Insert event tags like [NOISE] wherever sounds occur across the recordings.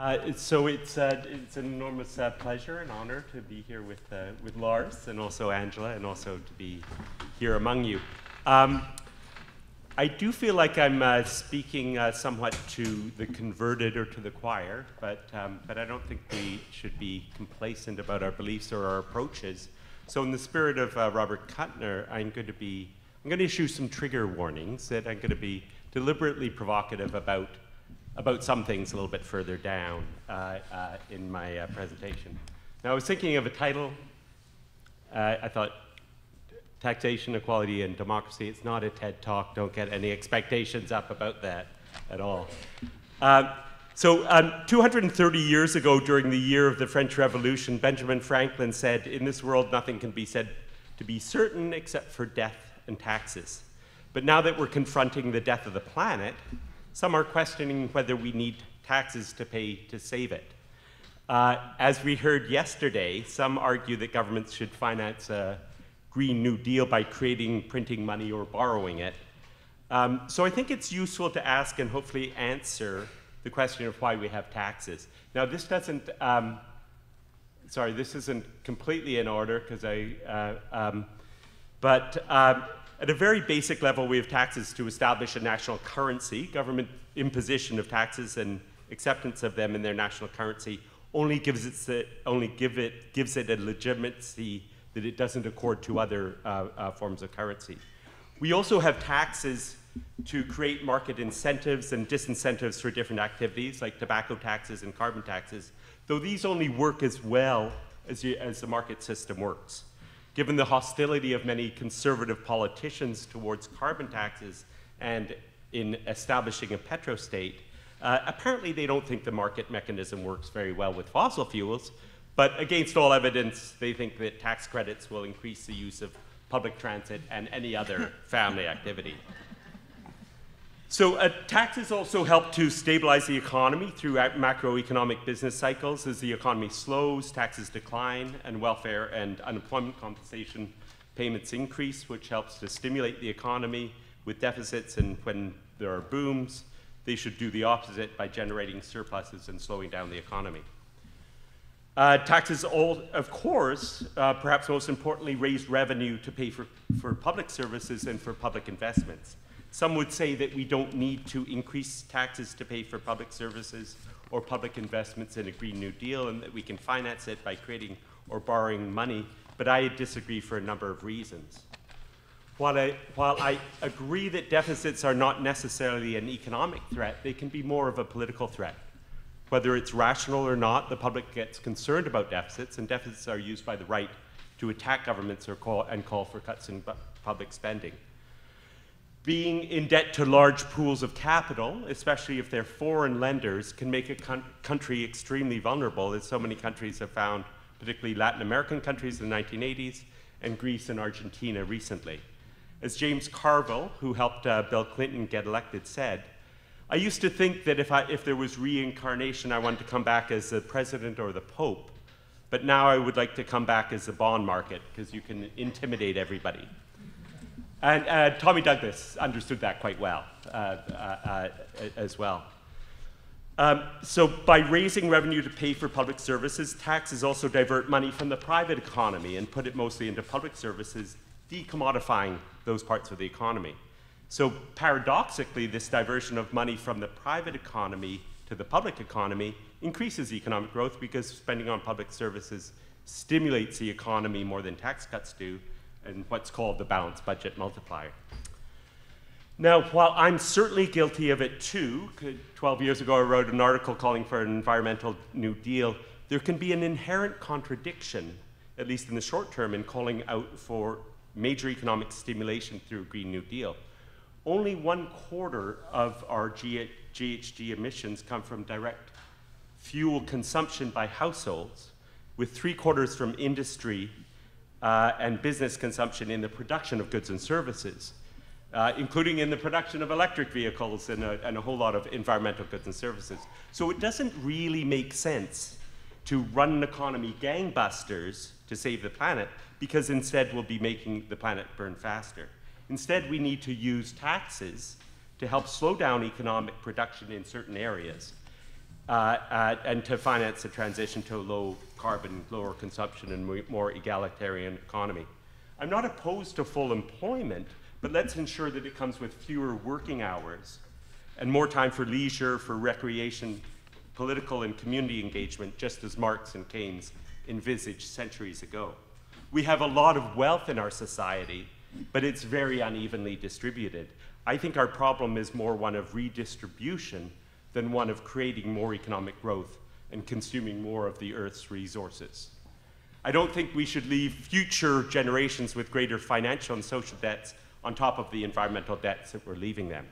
Uh, so it's, uh, it's an enormous uh, pleasure and honor to be here with, uh, with Lars and also Angella and also to be here among you. Um, I do feel like I'm uh, speaking uh, somewhat to the converted or to the choir, but, um, but I don't think we should be complacent about our beliefs or our approaches. So in the spirit of Robert Kuttner, I'm going to be, I'm going to issue some trigger warnings that I'm going to be deliberately provocative about about some things a little bit further down uh, uh, in my uh, presentation. Now, I was thinking of a title. I thought taxation, equality, and democracy. It's not a TED talk. Don't get any expectations up about that at all. Um, so, um, 230 years ago, during the year of the French Revolution, Benjamin Franklin said, In this world, nothing can be said to be certain except for death and taxes. But now that we're confronting the death of the planet, some are questioning whether we need taxes to pay to save it. Uh, as we heard yesterday, some argue that governments should finance a Green New Deal by creating, printing money, or borrowing it. Um, so I think it's useful to ask and hopefully answer the question of why we have taxes. Now, this doesn't, um, sorry, this isn't completely in order because I, uh, um, but um, at a very basic level, we have taxes to establish a national currency. Government imposition of taxes and acceptance of them in their national currency only gives it, only give it, gives it a legitimacy that it doesn't accord to other uh, uh, forms of currency. We also have taxes to create market incentives and disincentives for different activities, like tobacco taxes and carbon taxes, though these only work as well as, you, as the market system works. Given the hostility of many conservative politicians towards carbon taxes and in establishing a petrostate, uh, apparently they don't think the market mechanism works very well with fossil fuels, but against all evidence, they think that tax credits will increase the use of public transit and any other [LAUGHS] family activity. So uh, taxes also help to stabilize the economy through macroeconomic business cycles. As the economy slows, taxes decline, and welfare and unemployment compensation payments increase, which helps to stimulate the economy with deficits. And when there are booms, they should do the opposite by generating surpluses and slowing down the economy. Uh, taxes, all, of course, uh, perhaps most importantly, raise revenue to pay for, for public services and for public investments. Some would say that we don't need to increase taxes to pay for public services or public investments in a Green New Deal and that we can finance it by creating or borrowing money, but I disagree for a number of reasons. While I, while I agree that deficits are not necessarily an economic threat, they can be more of a political threat. Whether it's rational or not, the public gets concerned about deficits, and deficits are used by the right to attack governments or call, and call for cuts in public spending being in debt to large pools of capital, especially if they're foreign lenders, can make a country extremely vulnerable, as so many countries have found, particularly Latin American countries in the 1980s and Greece and Argentina recently. As James Carville, who helped uh, Bill Clinton get elected, said, I used to think that if, I, if there was reincarnation, I wanted to come back as the president or the pope. But now I would like to come back as the bond market because you can intimidate everybody. And uh, Tommy Douglas understood that quite well uh, uh, uh, as well. Um, so by raising revenue to pay for public services, taxes also divert money from the private economy and put it mostly into public services, decommodifying those parts of the economy. So paradoxically, this diversion of money from the private economy to the public economy increases economic growth because spending on public services stimulates the economy more than tax cuts do, and what's called the balanced budget multiplier. Now, while I'm certainly guilty of it too, 12 years ago I wrote an article calling for an environmental New Deal, there can be an inherent contradiction, at least in the short term, in calling out for major economic stimulation through a Green New Deal. Only one quarter of our GHG emissions come from direct fuel consumption by households, with three quarters from industry uh, and business consumption in the production of goods and services, uh, including in the production of electric vehicles and a, and a whole lot of environmental goods and services. So it doesn't really make sense to run an economy gangbusters to save the planet because instead we'll be making the planet burn faster. Instead, we need to use taxes to help slow down economic production in certain areas Uh, uh, and to finance the transition to a low carbon, lower consumption, and more egalitarian economy. I'm not opposed to full employment, but let's ensure that it comes with fewer working hours and more time for leisure, for recreation, political and community engagement, just as Marx and Keynes envisaged centuries ago. We have a lot of wealth in our society, but it's very unevenly distributed. I think our problem is more one of redistribution than one of creating more economic growth and consuming more of the Earth's resources. I don't think we should leave future generations with greater financial and social debts on top of the environmental debts that we're leaving them.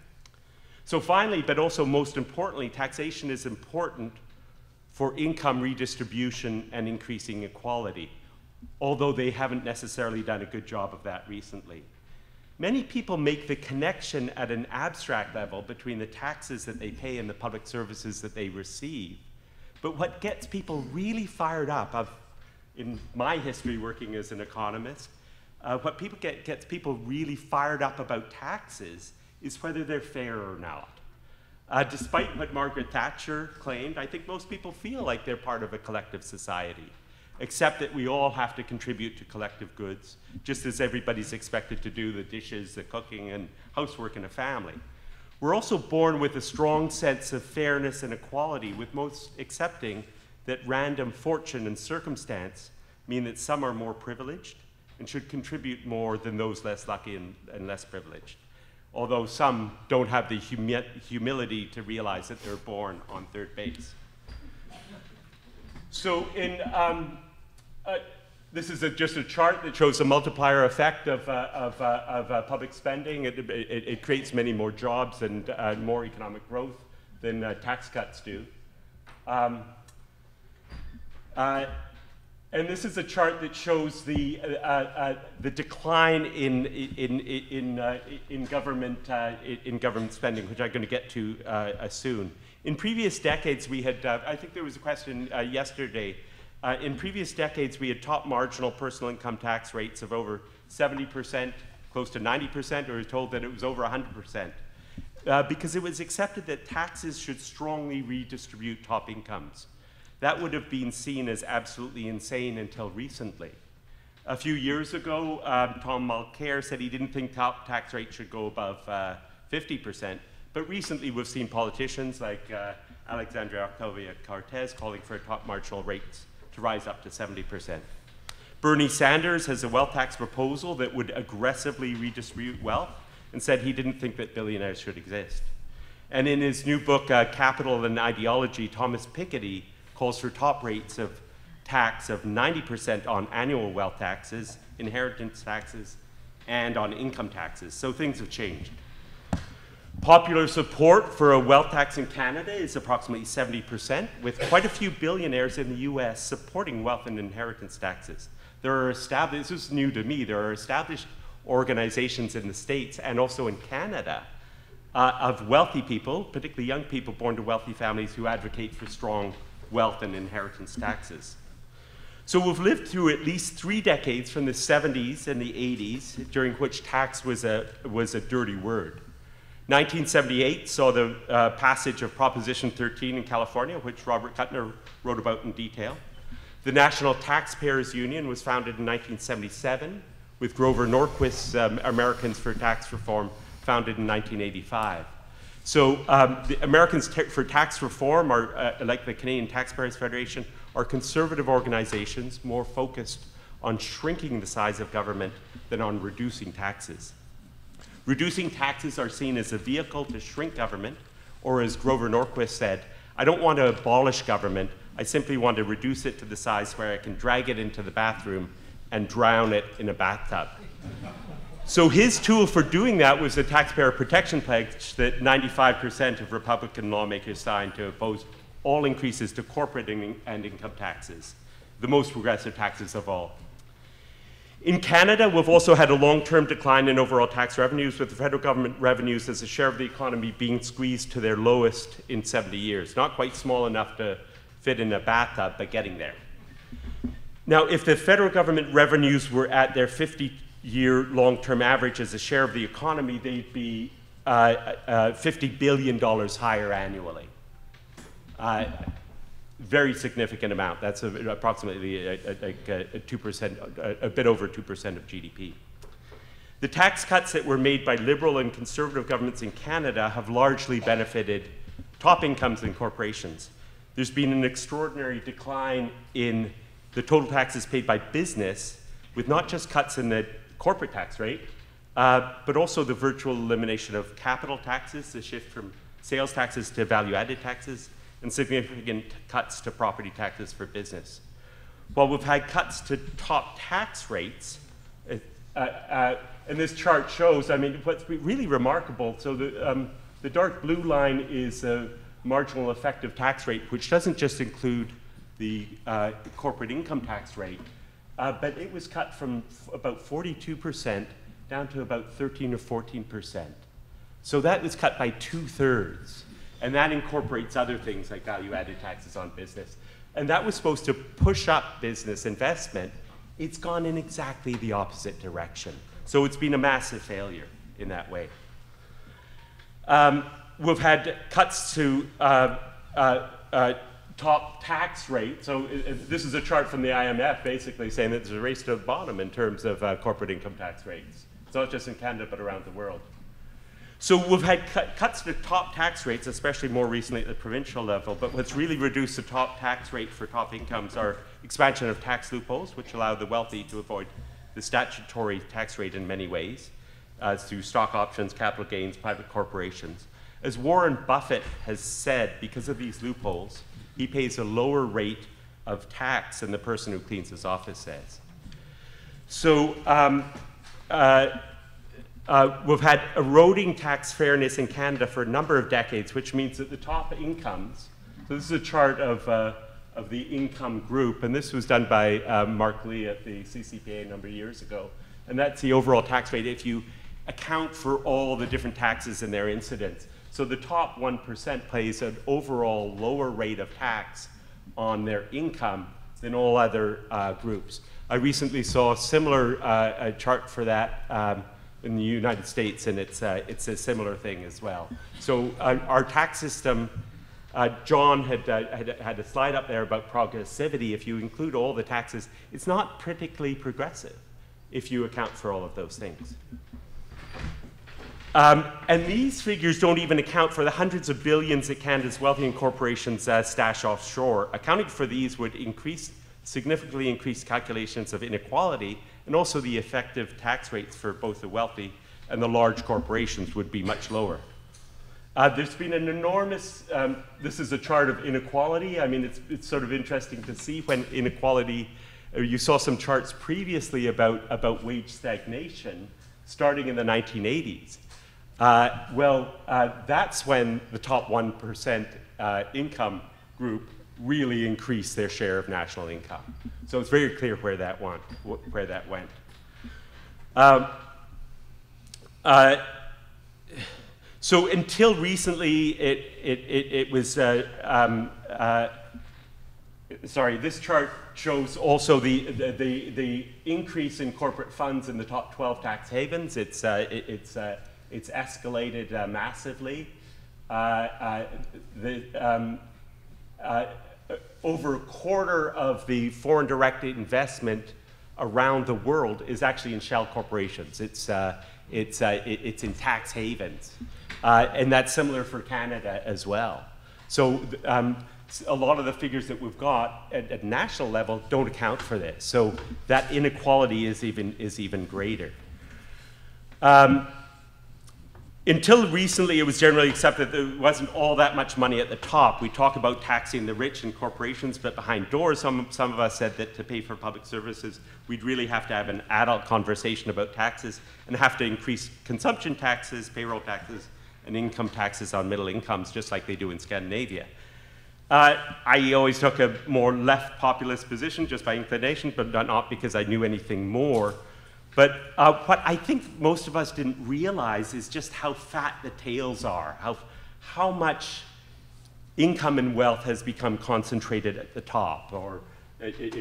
So finally, but also most importantly, taxation is important for income redistribution and increasing equality, although they haven't necessarily done a good job of that recently. Many people make the connection at an abstract level between the taxes that they pay and the public services that they receive. But what gets people really fired up, I've, in my history working as an economist, uh, what people get, gets people really fired up about taxes is whether they're fair or not. Uh, despite what Margaret Thatcher claimed, I think most people feel like they're part of a collective society except that we all have to contribute to collective goods, just as everybody's expected to do the dishes, the cooking, and housework in a family. We're also born with a strong sense of fairness and equality, with most accepting that random fortune and circumstance mean that some are more privileged and should contribute more than those less lucky and, and less privileged. Although some don't have the humi humility to realize that they're born on third base. So in um, uh, this is a, just a chart that shows the multiplier effect of, uh, of, uh, of uh, public spending. It, it, it, creates many more jobs and uh, more economic growth than uh, tax cuts do. Um, and this is a chart that shows the, the decline in, in, in, in, government, in government spending, which I'm going to get to soon. In previous decades, we had, I think there was a question yesterday uh, in previous decades, we had top marginal personal income tax rates of over 70%, close to 90%, or we were told that it was over 100%, uh, because it was accepted that taxes should strongly redistribute top incomes. That would have been seen as absolutely insane until recently. A few years ago, um, Tom Mulcair said he didn't think top tax rates should go above 50%, uh, but recently we've seen politicians like uh, Alexandria Ocasio-Cortez calling for top marginal rates to rise up to 70%. Bernie Sanders has a wealth tax proposal that would aggressively redistribute wealth and said he didn't think that billionaires should exist. And in his new book, uh, Capital and Ideology, Thomas Piketty calls for top rates of tax of 90% on annual wealth taxes, inheritance taxes, and on income taxes. So things have changed. Popular support for a wealth tax in Canada is approximately 70%, with quite a few billionaires in the US supporting wealth and inheritance taxes. There are established, this is new to me, there are established organizations in the States and also in Canada uh, of wealthy people, particularly young people born to wealthy families who advocate for strong wealth and inheritance taxes. So we've lived through at least three decades from the 70s and the 80s, during which tax was a, was a dirty word. 1978 saw the uh, passage of Proposition 13 in California, which Robert Kuttner wrote about in detail. The National Taxpayers Union was founded in 1977, with Grover Norquist's um, Americans for Tax Reform founded in 1985. So um, the Americans for Tax Reform, are, uh, like the Canadian Taxpayers Federation, are conservative organizations more focused on shrinking the size of government than on reducing taxes. Reducing taxes are seen as a vehicle to shrink government, or as Grover Norquist said, I don't want to abolish government, I simply want to reduce it to the size where I can drag it into the bathroom and drown it in a bathtub. So his tool for doing that was the taxpayer protection pledge that 95% of Republican lawmakers signed to oppose all increases to corporate and income taxes, the most progressive taxes of all. In Canada, we've also had a long-term decline in overall tax revenues, with the federal government revenues as a share of the economy being squeezed to their lowest in 70 years. Not quite small enough to fit in a bathtub, but getting there. Now, if the federal government revenues were at their 50-year long-term average as a share of the economy, they'd be uh, uh, $50 billion higher annually. Uh, very significant amount. That's a, approximately a, a, a, 2%, a, bit over 2% of GDP. The tax cuts that were made by liberal and conservative governments in Canada have largely benefited top incomes and corporations. There's been an extraordinary decline in the total taxes paid by business, with not just cuts in the corporate tax rate, uh, but also the virtual elimination of capital taxes, the shift from sales taxes to value added taxes, and significant cuts to property taxes for business. While we've had cuts to top tax rates, uh, uh, and this chart shows, I mean, what's really remarkable, so the, um, the dark blue line is a marginal effective tax rate, which doesn't just include the uh, corporate income tax rate, uh, but it was cut from about 42% down to about 13 or 14%. So that was cut by two thirds. And that incorporates other things like value added taxes on business. And that was supposed to push up business investment. It's gone in exactly the opposite direction. So it's been a massive failure in that way. Um, we've had cuts to uh, uh, uh, top tax rate. So it, it, this is a chart from the IMF basically saying that there's a race to the bottom in terms of uh, corporate income tax rates. It's not just in Canada, but around the world. So we've had cut, cuts to top tax rates, especially more recently at the provincial level, but what's really reduced the top tax rate for top incomes are expansion of tax loopholes, which allow the wealthy to avoid the statutory tax rate in many ways, through stock options, capital gains, private corporations. As Warren Buffett has said, because of these loopholes, he pays a lower rate of tax than the person who cleans his office says. So um, uh, uh, we've had eroding tax fairness in Canada for a number of decades, which means that the top incomes, so this is a chart of, uh, of the income group, and this was done by uh, Marc Lee at the CCPA a number of years ago, and that's the overall tax rate if you account for all the different taxes and their incidence. So the top 1% pays an overall lower rate of tax on their income than all other uh, groups. I recently saw a similar uh, chart for that um, in the United States, and it's, uh, it's a similar thing as well. So uh, our tax system, uh, John had, uh, had, had a slide up there about progressivity. If you include all the taxes, it's not particularly progressive if you account for all of those things. Um, and these figures don't even account for the hundreds of billions that Canada's wealthy corporations uh, stash offshore. Accounting for these would increase, significantly increase calculations of inequality and also the effective tax rates for both the wealthy and the large corporations would be much lower. Uh, there's been an enormous, um, this is a chart of inequality. I mean, it's, it's sort of interesting to see when inequality, uh, you saw some charts previously about, about wage stagnation starting in the 1980s. Uh, well, uh, that's when the top 1% uh, income group really increase their share of national income. So it's very clear where that went. Where that went. Um, uh, so until recently, it, it, it, it was, uh, um, uh, sorry, this chart shows also the, the, the, increase in corporate funds in the top 12 tax havens. It's, uh, it's, uh, it's escalated uh, massively. the, um, over a quarter of the foreign direct investment around the world is actually in shell corporations. It's, uh, it's, uh, it, it's in tax havens. Uh, and that's similar for Canada as well. So um, a lot of the figures that we've got at, at, national level don't account for this. So that inequality is even, is even greater. Um, until recently, it was generally accepted that there wasn't all that much money at the top. We talk about taxing the rich and corporations, but behind doors, some, some of us said that to pay for public services, we'd really have to have an adult conversation about taxes and have to increase consumption taxes, payroll taxes, and income taxes on middle incomes, just like they do in Scandinavia. Uh, I always took a more left populist position just by inclination, but not because I knew anything more. But uh, what I think most of us didn't realize is just how fat the tails are, how, how much income and wealth has become concentrated at the top, or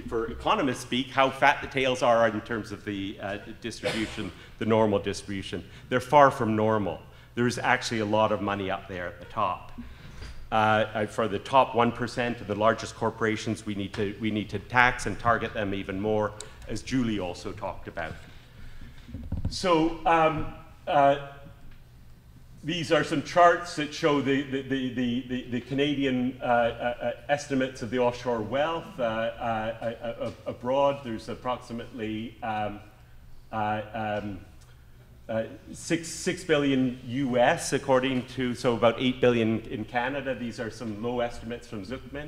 for economists speak, how fat the tails are in terms of the uh, distribution, the normal distribution. They're far from normal. There's actually a lot of money up there at the top. uh, for the top 1% of the largest corporations, we need, to, we need to tax and target them even more, as Julie also talked about. So um, uh, these are some charts that show the, the, the, the, the Canadian uh, uh, estimates of the offshore wealth uh, uh, abroad. There's approximately um, um, uh, six, six billion US, according to, so about eight billion in Canada. These are some low estimates from Zucman.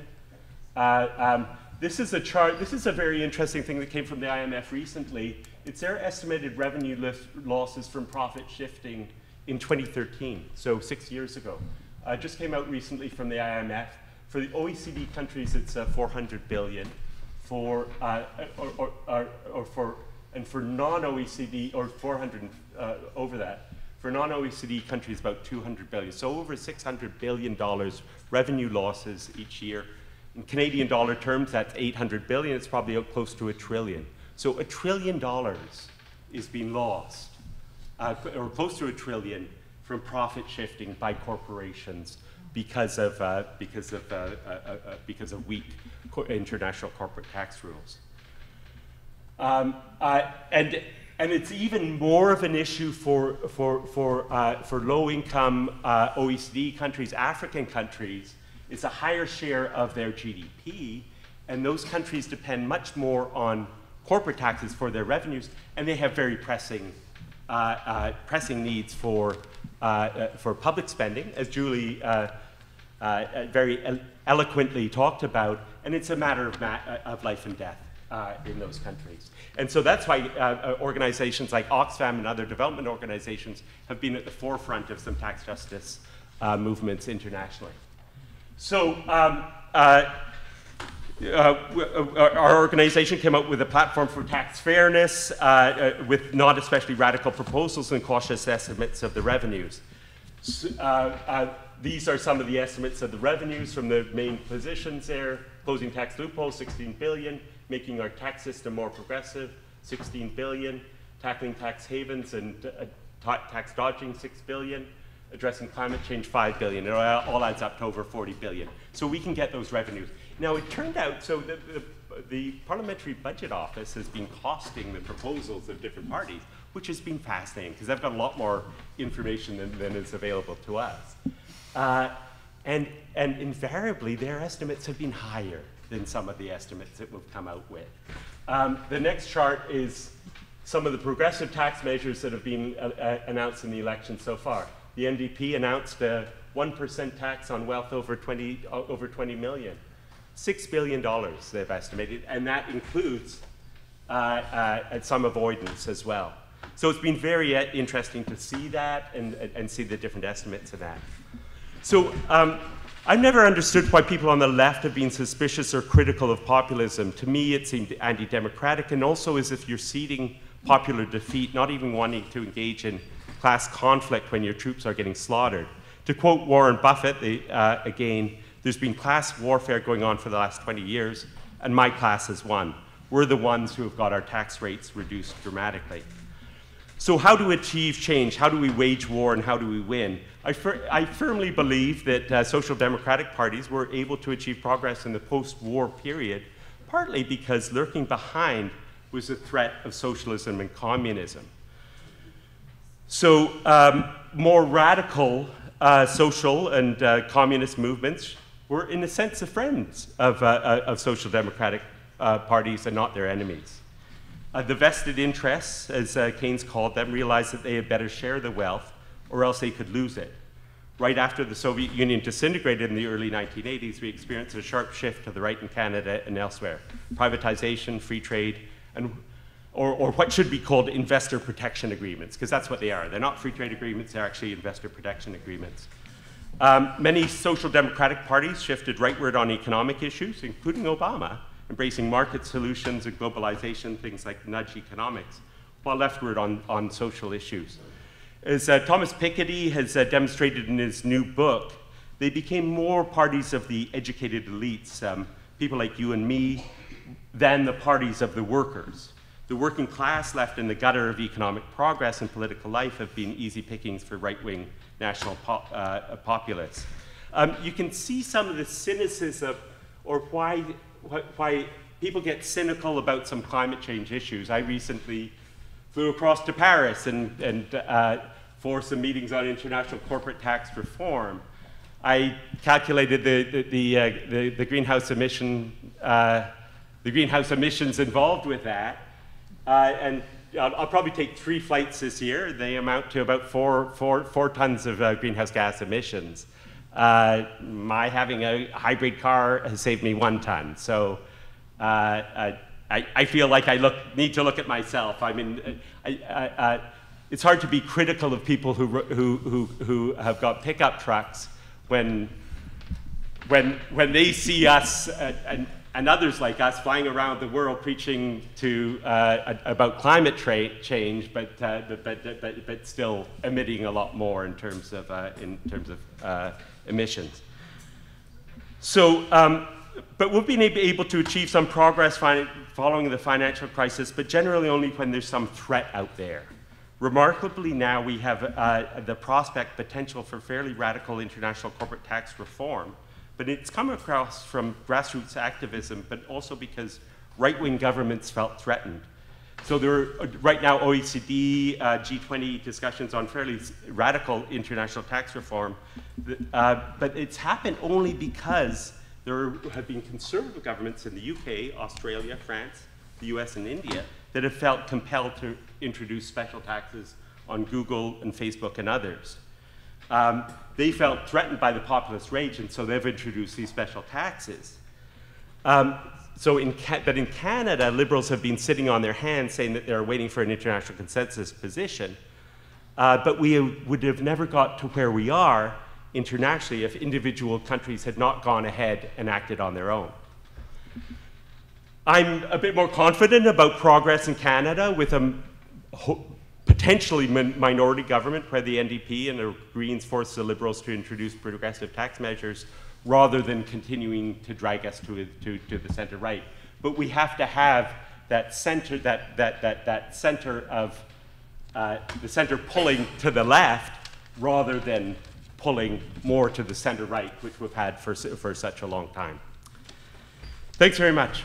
This is a chart, this is a very interesting thing that came from the IMF recently. It's their estimated revenue losses from profit shifting in 2013, so six years ago. Uh, just came out recently from the IMF. For the OECD countries, it's uh, 400 billion. For, uh, or, or, or, or for and for non-OECD, or 400 uh, over that, for non-OECD countries, about 200 billion. So over 600 billion dollars revenue losses each year. In Canadian dollar terms, that's 800 billion. It's probably close to a trillion. So a trillion dollars is being lost, uh, or close to a trillion, from profit shifting by corporations because of uh, because of uh, uh, uh because of weak co international corporate tax rules. Um, uh, and, and it's even more of an issue for, for, for, uh, for low-income uh, OECD countries, African countries. It's a higher share of their GDP, and those countries depend much more on corporate taxes for their revenues, and they have very pressing, uh, uh, pressing needs for, uh, for public spending, as Julie very eloquently talked about, and it's a matter of, ma of life and death uh, in those countries. And so that's why uh, uh, organizations like Oxfam and other development organizations have been at the forefront of some tax justice uh, movements internationally. So um, uh, uh, our organization came up with a platform for tax fairness with not especially radical proposals and cautious estimates of the revenues. So, these are some of the estimates of the revenues from the main positions there. Closing tax loophole, 16 billion making our tax system more progressive, 16 billion, tackling tax havens and uh, tax dodging, 6 billion, addressing climate change, 5 billion. It all adds up to over 40 billion. So we can get those revenues. Now it turned out, so the, the, the Parliamentary Budget Office has been costing the proposals of different parties, which has been fascinating because they've got a lot more information than, than is available to us. Uh, and, and invariably, their estimates have been higher than some of the estimates that we've come out with. Um, the next chart is some of the progressive tax measures that have been uh, uh, announced in the election so far. The NDP announced a 1% tax on wealth over 20, uh, over 20 million. $6 billion they've estimated, and that includes uh, uh, some avoidance as well. So it's been very uh, interesting to see that and, and see the different estimates of that. So um, I've never understood why people on the left have been suspicious or critical of populism. To me, it seemed anti democratic and also as if you're ceding popular defeat, not even wanting to engage in class conflict when your troops are getting slaughtered. To quote Warren Buffett the, uh, again, there's been class warfare going on for the last 20 years, and my class has won. We're the ones who have got our tax rates reduced dramatically. So, how do we achieve change? How do we wage war and how do we win? I, fir I firmly believe that uh, social democratic parties were able to achieve progress in the post war period, partly because lurking behind was the threat of socialism and communism. So, um, more radical uh, social and uh, communist movements were, in a sense, the friends of, uh, uh, of social democratic uh, parties and not their enemies. Uh, the vested interests, as Keynes called them, realized that they had better share the wealth or else they could lose it. Right after the Soviet Union disintegrated in the early 1980s, we experienced a sharp shift to the right in Canada and elsewhere. Privatization, free trade, and, or, or what should be called investor protection agreements, because that's what they are. They're not free trade agreements, they're actually investor protection agreements. Um, many social democratic parties shifted rightward on economic issues, including Obama, embracing market solutions and globalization, things like nudge economics, while leftward on, on social issues. As uh, Thomas Piketty has uh, demonstrated in his new book, they became more parties of the educated elites, um, people like you and me, than the parties of the workers. The working class left in the gutter of economic progress and political life have been easy pickings for right-wing national uh, populists. um, you can see some of the cynicism or why, why people get cynical about some climate change issues. I recently flew across to Paris and, and uh, for some meetings on international corporate tax reform. I calculated the, the, the, uh, the, the greenhouse emission, uh, the greenhouse emissions involved with that, and I'll, I'll, probably take three flights this year. They amount to about four, four, four tons of uh, greenhouse gas emissions. Uh, my having a hybrid car has saved me one ton. So uh, I, I, feel like I look, need to look at myself. I mean, I, I, it's hard to be critical of people who, who, who, who have got pickup trucks when, when, when they see us uh, and, and others like us flying around the world preaching to, uh, about climate change, but, uh, but, but, but, but, still emitting a lot more in terms of, uh, in terms of uh, emissions. So, um, but we've been able to achieve some progress following the financial crisis, but generally only when there's some threat out there. Remarkably, now we have uh, the prospect potential for fairly radical international corporate tax reform but it's come across from grassroots activism, but also because right-wing governments felt threatened. So there are uh, right now OECD, uh, G20 discussions on fairly radical international tax reform, uh, but it's happened only because there have been conservative governments in the UK, Australia, France, the US, and India that have felt compelled to introduce special taxes on Google and Facebook and others. Um, they felt threatened by the populist rage, and so they've introduced these special taxes. Um, so in but in Canada, liberals have been sitting on their hands saying that they're waiting for an international consensus position. Uh, but we would have never got to where we are internationally if individual countries had not gone ahead and acted on their own. I'm a bit more confident about progress in Canada with a potentially min minority government where the NDP and the Greens force the Liberals to introduce progressive tax measures rather than continuing to drag us to, to, to the center right. But we have to have that center, that, that, that, that center of, uh, the center pulling to the left rather than pulling more to the center right, which we've had for, for such a long time. Thanks very much.